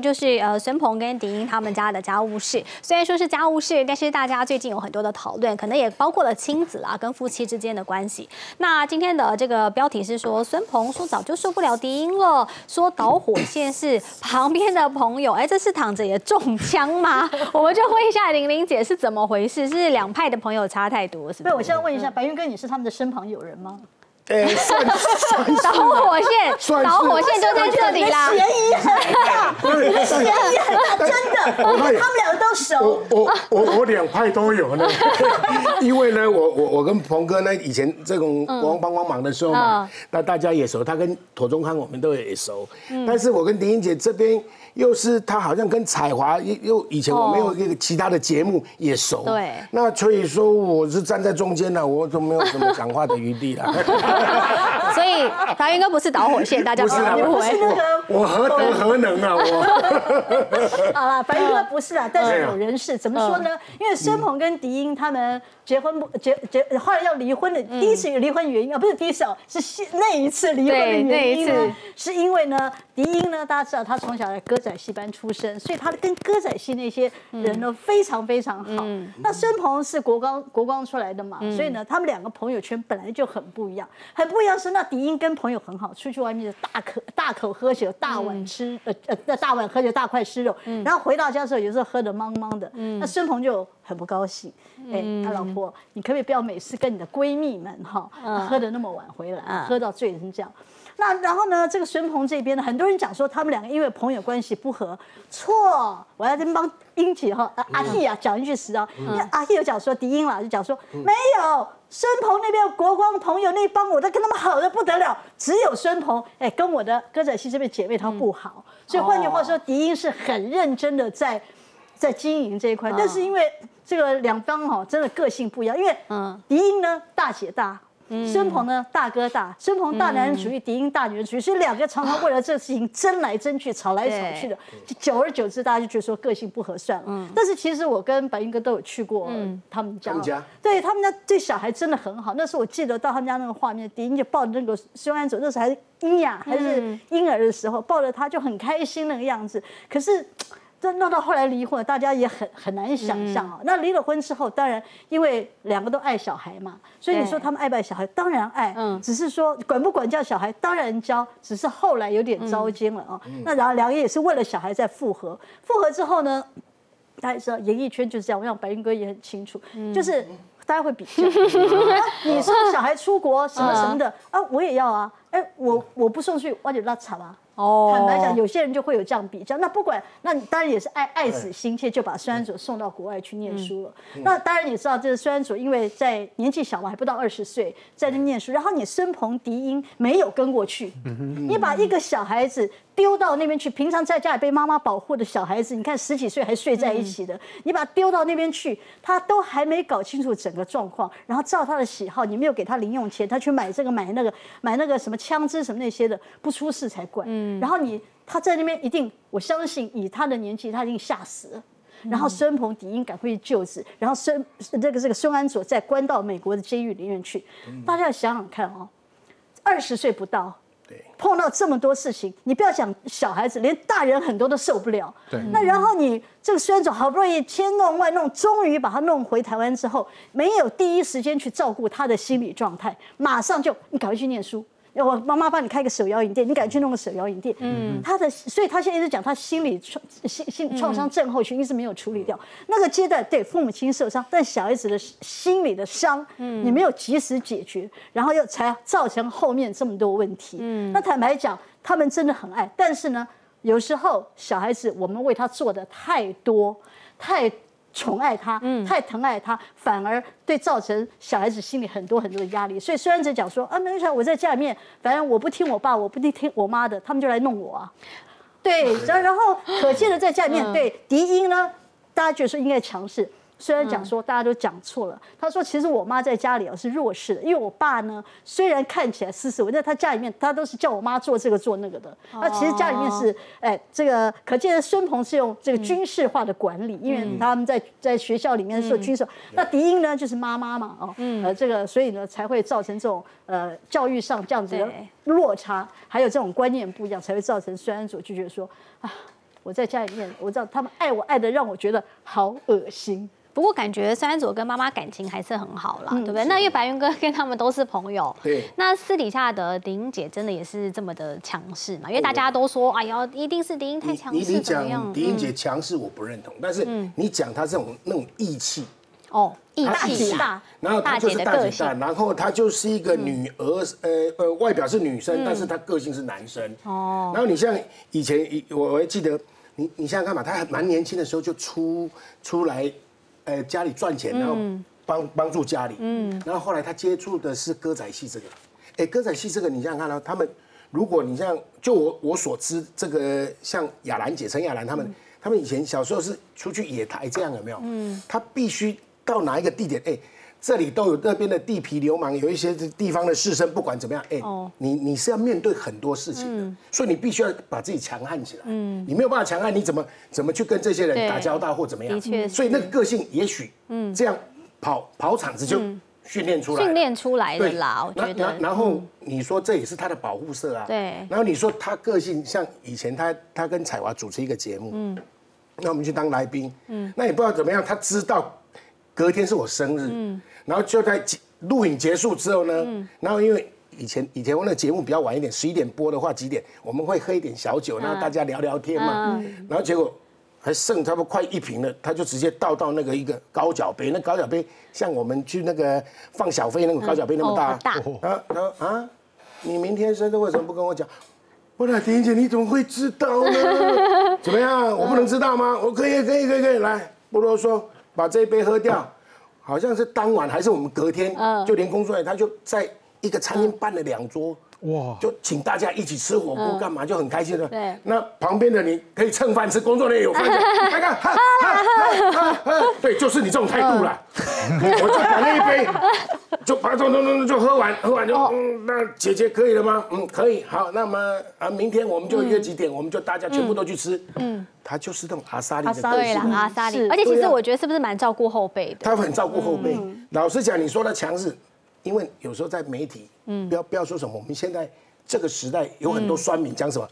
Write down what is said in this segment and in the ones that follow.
就是呃孙鹏跟迪英他们家的家务事，虽然说是家务事，但是大家最近有很多的讨论，可能也包括了亲子啦跟夫妻之间的关系。那今天的这个标题是说孙鹏说早就受不了迪英了，说导火线是旁边的朋友，哎，这是躺着也中枪吗？我们就问一下玲玲姐是怎么回事？是两派的朋友差太多是不对，我现在问一下，白云哥，你是他们的身旁友人吗？哎，算算导火线，导火线就在这里啦。嫌疑很大，嫌疑很大，真的，我他们两个都熟。我。我我我两派都有呢，因为呢，我我我跟鹏哥呢，以前这种帮帮忙的时候嘛嗯，那大家也熟，他跟妥中康我们都也熟，但是我跟狄英姐这边又是他好像跟彩华又又以前我没有一个其他的节目也熟，对。那所以说我是站在中间的，我都没有什么讲话的余地了，所以达云哥不是导火线，大家不是误我不是会。那个我何德何能啊我。好了，白云哥不是啊，但是有人是怎么说呢？因为孙鹏跟迪英他们结婚不结结，后来要离婚的第一次离婚原因啊，不是第一次哦，是现那一次离婚的对那一次。原因呢，是因为呢，迪英呢，大家知道他从小在歌仔戏班出身，所以他跟歌仔戏那些人呢非常非常好。那孙鹏是国光国光出来的嘛，所以呢，他们两个朋友圈本来就很不一样，很不一样是那迪英跟朋友很好，出去外面就大口大口喝酒，大碗吃呃呃那大碗喝酒，大块吃肉，然后回到家的时候有时候喝得茫茫的，那孙鹏就很不高兴，哎，他老婆，你可不可以不要每次跟你的闺蜜们哈喝的那么晚回来，喝到醉成这样。那然后呢，这个孙鹏这边呢，很多人讲说他们两个因为朋友关系不和，错，我要这边帮英姐哈啊阿 T 啊讲一句实啊，因为阿 T 有讲说迪英啦，就讲说没有。孙鹏那边国光朋友那帮我都跟他们好的不得了，只有孙鹏哎跟我的歌仔戏这边姐妹她不好，所以换句话说，迪英是很认真的在在经营这一块，但是因为这个两方哈真的个性不一样，因为嗯。迪英呢大姐大。孙鹏呢，大哥大，孙鹏大男人主义，迪英大女人主义，所以两个常常为了这事情争来争去，吵来吵去的，久而久之，大家就觉得说个性不合算了。但是其实我跟白云哥都有去过他们家，他们家对他们家对小孩真的很好。那时候我记得到他们家那个画面，迪英就抱着那个孙安祖，那时候还是婴呀还是婴儿的时候，抱着他就很开心那个样子。可是。这闹到后来离婚，大家也很很难想象啊。那离了婚之后，当然因为两个都爱小孩嘛，所以你说他们爱不爱小孩？当然爱，嗯只是说管不管教小孩，当然教，只是后来有点糟心了啊。那然后两个也是为了小孩在复合，复合之后呢，大家知道演艺圈就是这样，我想白云哥也很清楚，就是大家会比较，啊你送小孩出国什么什么的啊，我也要啊，哎，我我不送去，我就拉扯啊。哦坦白讲，有些人就会有这样比较。那不管，那你当然也是爱爱子心切，就把孙安佐送到国外去念书了。那当然也知道，这个孙安佐因为在年纪小嘛，还不到二十岁，在那念书。然后你孙鹏迪英没有跟过去，你把一个小孩子丢到那边去，平常在家里被妈妈保护的小孩子，你看十几岁还睡在一起的，你把他丢到那边去，他都还没搞清楚整个状况，然后照他的喜好，你没有给他零用钱，他去买这个买那个，买那个什么枪支什么那些的，不出事才怪。嗯然后你他在那边一定，我相信以他的年纪，他一定吓死了。然后孙鹏迪英赶快去救治，然后孙这个这个孙安佐再关到美国的监狱里面去。大家要想想看哦，二十岁不到，对碰到这么多事情，你不要讲小孩子，连大人很多都受不了。对那然后你这个孙总好不容易千弄万弄，终于把他弄回台湾之后，没有第一时间去照顾他的心理状态，马上就你赶快去念书。我妈妈帮你开个手摇饮店，你赶紧去弄个手摇饮店。嗯，他的，所以他现在一直讲他心理创心心创伤症候群一直没有处理掉。那个阶段对父母亲受伤，但小孩子的心理的伤，你没有及时解决，然后又才造成后面这么多问题。嗯，那坦白讲，他们真的很爱，但是呢，有时候小孩子我们为他做的太多，太。宠爱他，太疼爱他，反而对造成小孩子心里很多很多的压力。所以虽然在讲说啊，没事，我在家里面，反正我不听我爸，我不听听我妈的，他们就来弄我啊。对，然然后可见的在家里面，对敌音呢，大家觉得说应该强势。虽然讲说大家都讲错了，他说其实我妈在家里哦是弱势的，因为我爸呢虽然看起来斯斯文，但他家里面他都是叫我妈做这个做那个的。那其实家里面是哎这个可见孙鹏是用这个军事化的管理，因为他们在在学校里面做军事。那敌英呢就是妈妈嘛哦，呃这个所以呢才会造成这种呃教育上这样子的落差，还有这种观念不一样，才会造成孙安佐就觉得说啊。我在家里面，我知道他们爱我爱的让我觉得好恶心。不过感觉虽然我跟妈妈感情还是很好啦，对不对？那因为白云哥跟他们都是朋友，对那私底下的迪英姐真的也是这么的强势嘛？因为大家都说，哎呀，一定是迪英太强势，你讲？狄英姐强势，我不认同，但是你讲她这种那种义气，哦，义他气气大然后他就是大姐大姐大，性，然后她就是一个女儿，呃呃，外表是女生，但是她个性是男生。哦。然后你像以前，以我我还记得，你你想想看嘛，他还蛮年轻的时候就出出来，呃，家里赚钱，然后帮帮助家里。嗯。然后后来他接触的是歌仔戏这个，哎，歌仔戏这个你想想看到他们，如果你像就我我所知，这个像雅兰姐、陈雅兰他们，他们以前小时候是出去野台这样有没有？嗯。他必须到哪一个地点，哎。这里都有那边的地痞流氓，有一些地方的士绅，不管怎么样，哎、哦。你你是要面对很多事情的，所以你必须要把自己强悍起来。嗯，你没有办法强悍，你怎么怎么去跟这些人打交道或怎么样？所以那个个性也许，嗯，这样跑跑场子就训练出来，训练出来的对啦，我觉得。然然后你说这也是他的保护色啊。对。然后你说他个性像以前他他跟彩华主持一个节目，嗯，那我们去当来宾，嗯，那也不知道怎么样，他知道隔天是我生日，嗯，然后就在结录影结束之后呢，然后因为。以前以前我那个节目比较晚一点，十一点播的话几点我们会喝一点小酒，然后大家聊聊天嘛，然后结果还剩差不多快一瓶了，他就直接倒到那个一个高脚杯，那高脚杯像我们去那个放小费那种高脚杯那么大哦，大然后啊，你明天生日为什么不跟我讲？我说婷姐你怎么会知道呢？怎么样？我不能知道吗？我可以可以可以可以来，不啰嗦，把这一杯喝掉。好像是当晚还是我们隔天，就连工作人员他就在一个餐厅办了两桌。哇！就请大家一起吃火锅，干嘛就很开心了。对那旁边的你可以蹭饭吃，工作人员有饭吃，看看，哈哈哈哈哈对，就是你这种态度啦。我就把那一杯，就把它咚咚咚就喝完，喝完就嗯，那姐姐可以了吗？嗯，可以。好，那么啊，明天我们就约几点，我们就大家全部都去吃。嗯，他就是那种阿萨利的阿萨个对啦，性。阿萨里是，而且其实我觉得是不是蛮照顾后辈的？他很照顾后辈。老实讲，你说他强势，因为有时候在媒体，嗯不要不要说什么，我们现在这个时代有很多酸民讲什么。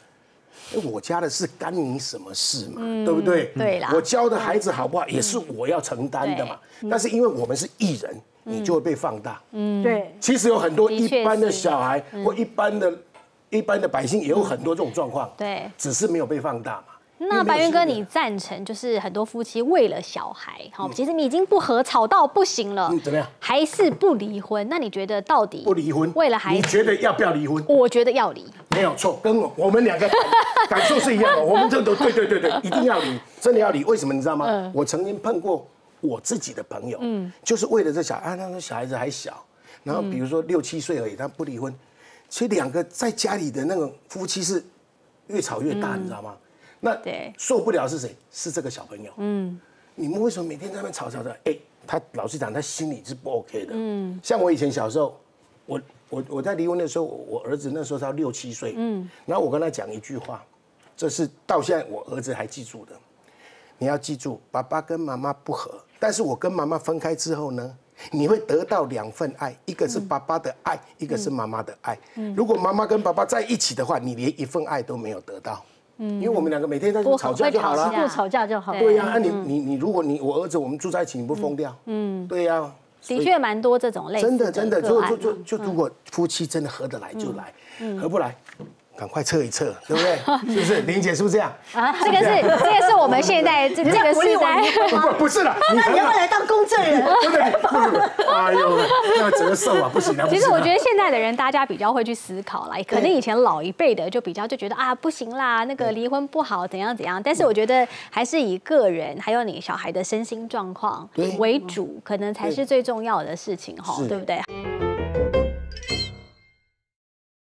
哎我家的事干你什么事嘛？对不对？对啦我教的孩子好不好，也是我要承担的嘛。但是因为我们是艺人，你就会被放大。嗯对，其实有很多一般的小孩或一般的、一般的百姓也有很多这种状况。对只是没有被放大嘛。那白云哥，你赞成就是很多夫妻为了小孩，好，其实你已经不和，吵到不行了，嗯怎么样还是不离婚？那你觉得到底不离婚，为了孩子，你觉得要不要离婚？我觉得要离。没有错，跟我我们两个感感受是一样的。我们这都对对对对，一定要离，真的要离。为什么你知道吗？我曾经碰过我自己的朋友，嗯，就是为了这小啊，那时候小孩子还小，然后比如说六七岁而已，他不离婚，其实两个在家里的那种夫妻是越吵越大，你知道吗？那对受不了是谁？是这个小朋友。嗯，你们为什么每天在那边吵吵吵？哎，他老实讲，他心里是不 OK 的。嗯，像我以前小时候，我我我在离婚的时候，我儿子那时候才六七岁。嗯，然后我跟他讲一句话，这是到现在我儿子还记住的。你要记住，爸爸跟妈妈不和，但是我跟妈妈分开之后呢，你会得到两份爱，一个是爸爸的爱，一个是妈妈的爱。如果妈妈跟爸爸在一起的话，你连一份爱都没有得到。因为我们两个每天在不吵架就好了。会吵。架。不吵架就好。对呀、那，你你你，如果你我儿子我们住在一起，你不疯掉？嗯，对呀、的确蛮多这种类真的真的，就就就就如果夫妻真的合得来就来，合不来，赶快测一测，对不对？是不是？林姐是不是这样？啊这个是这个是我们现在这 这个时代。不不 不是了，你那你要不要来当公证人？不是不是不是，哎呦，那折寿啊，不行啊！其实我觉得得现在的人，大家比较会去思考啦。可能以前老一辈的就比较就觉得啊，不行啦，那个离婚不好，怎样怎样。但是我觉得还是以个人还有你小孩的身心状况对为主，可能才是最重要的事情哈，是对不对？